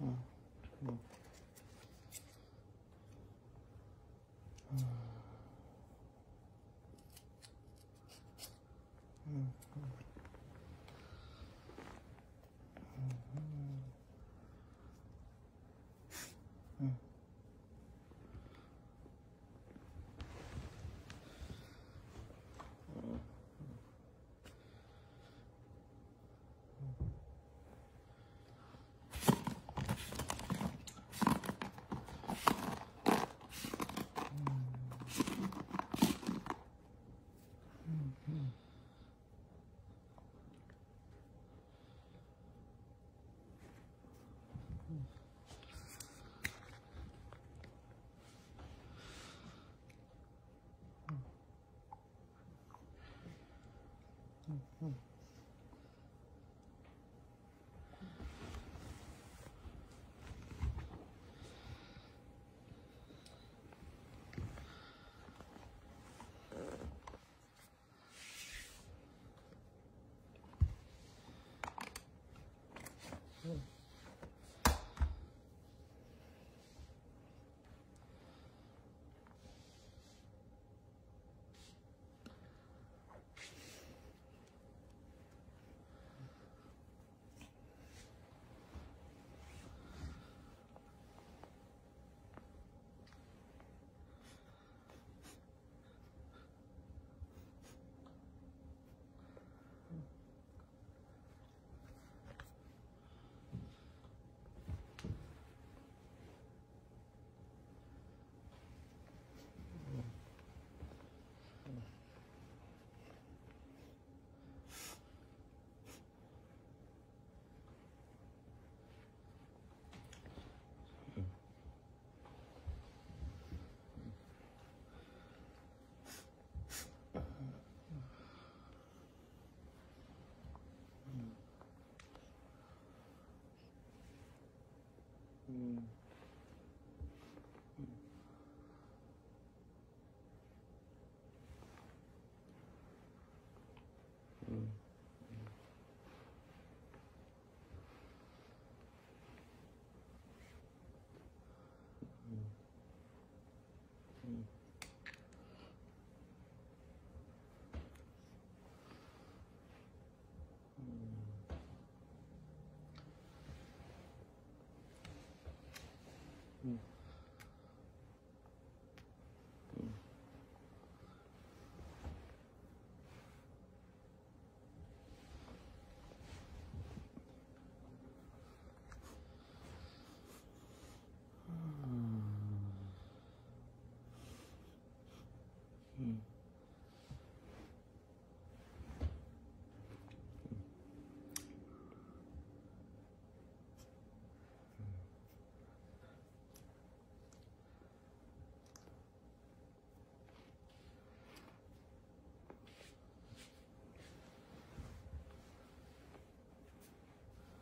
嗯嗯。Mm-hmm.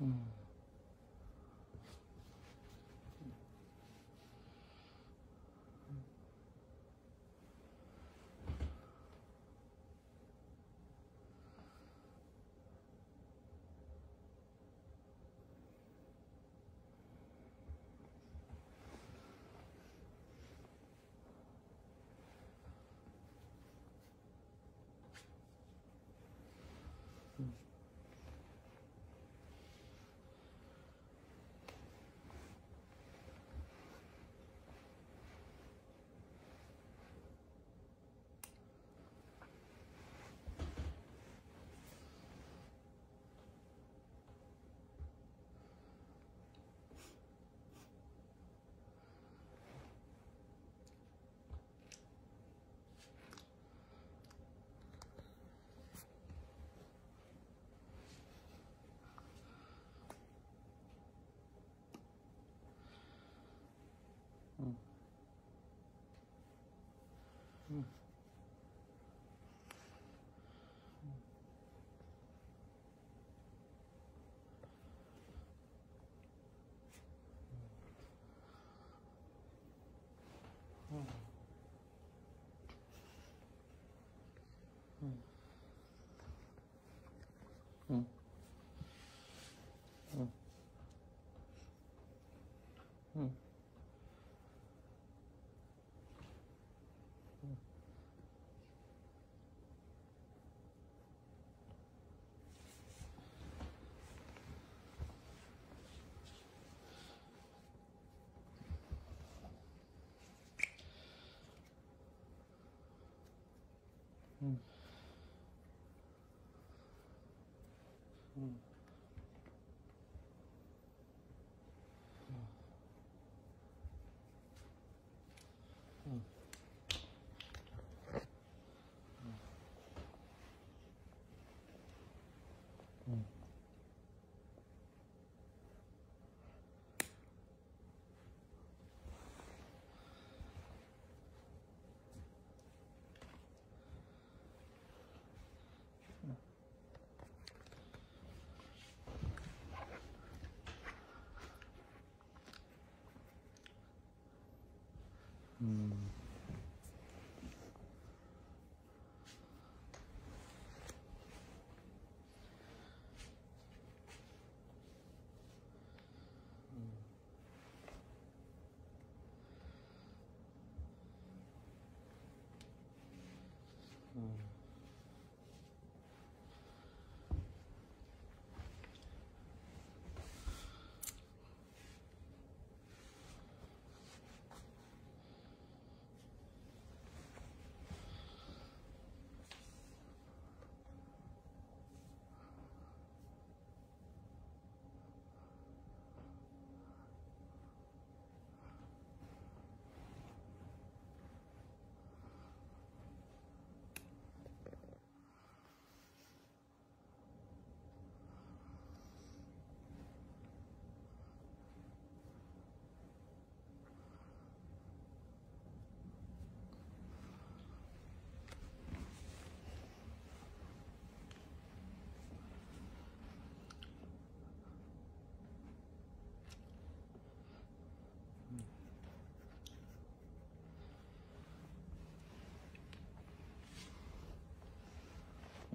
Mm. Oh. 嗯，嗯。嗯，嗯。嗯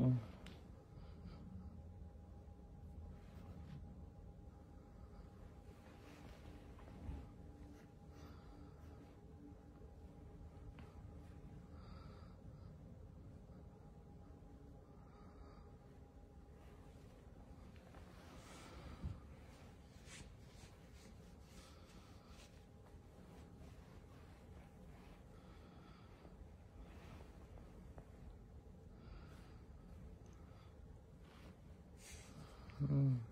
Mm. Mm.